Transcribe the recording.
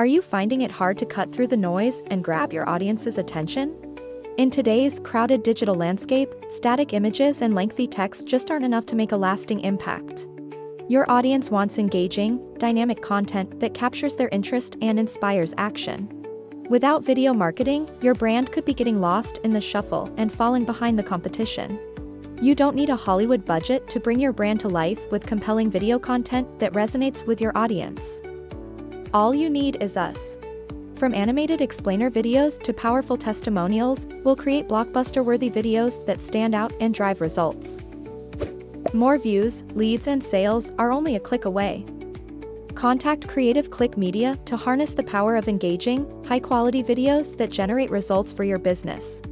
Are you finding it hard to cut through the noise and grab your audience's attention? In today's crowded digital landscape, static images and lengthy text just aren't enough to make a lasting impact. Your audience wants engaging, dynamic content that captures their interest and inspires action. Without video marketing, your brand could be getting lost in the shuffle and falling behind the competition. You don't need a Hollywood budget to bring your brand to life with compelling video content that resonates with your audience. All you need is us. From animated explainer videos to powerful testimonials, we'll create blockbuster-worthy videos that stand out and drive results. More views, leads and sales are only a click away. Contact Creative Click Media to harness the power of engaging, high-quality videos that generate results for your business.